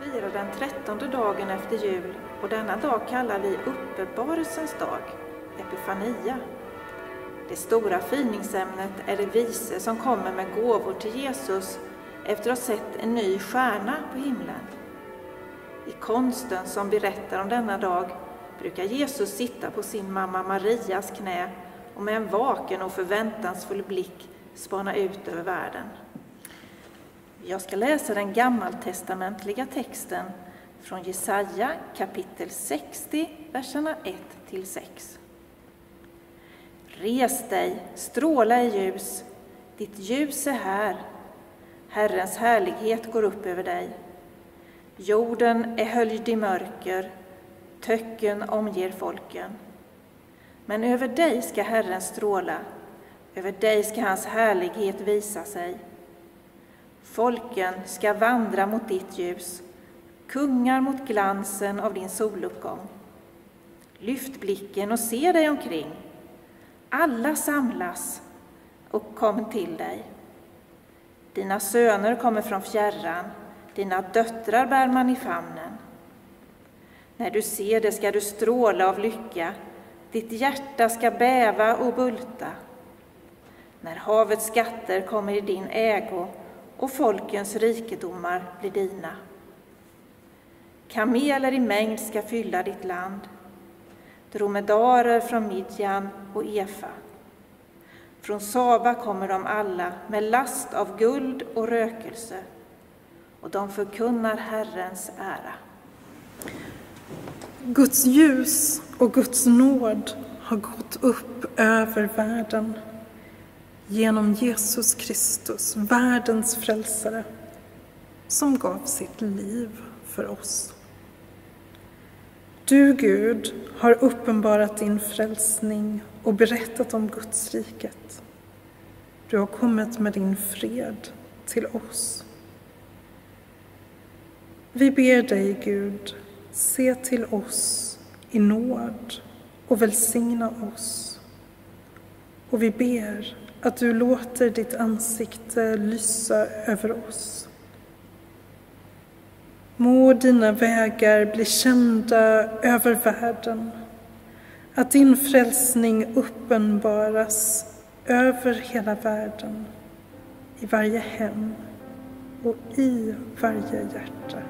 firar den trettonde dagen efter jul och denna dag kallar vi uppenbarelsens dag, Epifania. Det stora firningsämnet är de vise som kommer med gåvor till Jesus efter att ha sett en ny stjärna på himlen. I konsten som berättar om denna dag brukar Jesus sitta på sin mamma Marias knä och med en vaken och förväntansfull blick spana ut över världen. Jag ska läsa den gammaltestamentliga texten från Jesaja kapitel 60, verserna 1 till 6. Res dig, stråla i ljus, ditt ljus är här. Herrens härlighet går upp över dig. Jorden är höljd i mörker, töcken omger folken. Men över dig ska Herren stråla, över dig ska hans härlighet visa sig. Folken ska vandra mot ditt ljus, kungar mot glansen av din soluppgång. Lyft blicken och se dig omkring. Alla samlas och kommer till dig. Dina söner kommer från fjärran, dina döttrar bär man i famnen. När du ser det ska du stråla av lycka, ditt hjärta ska bäva och bulta. När havets skatter kommer i din ägo och folkens rikedomar blir dina. Kameler i mängd ska fylla ditt land, dromedarer från Midjan och Efa. Från Saba kommer de alla med last av guld och rökelse, och de förkunnar Herrens ära. Guds ljus och Guds nåd har gått upp över världen genom Jesus Kristus, världens frälsare, som gav sitt liv för oss. Du, Gud, har uppenbarat din frälsning och berättat om Guds riket. Du har kommit med din fred till oss. Vi ber dig, Gud, se till oss i nåd och välsigna oss. Och vi ber att du låter ditt ansikte lysa över oss. Må dina vägar bli kända över världen, att din frälsning uppenbaras över hela världen, i varje hem och i varje hjärta.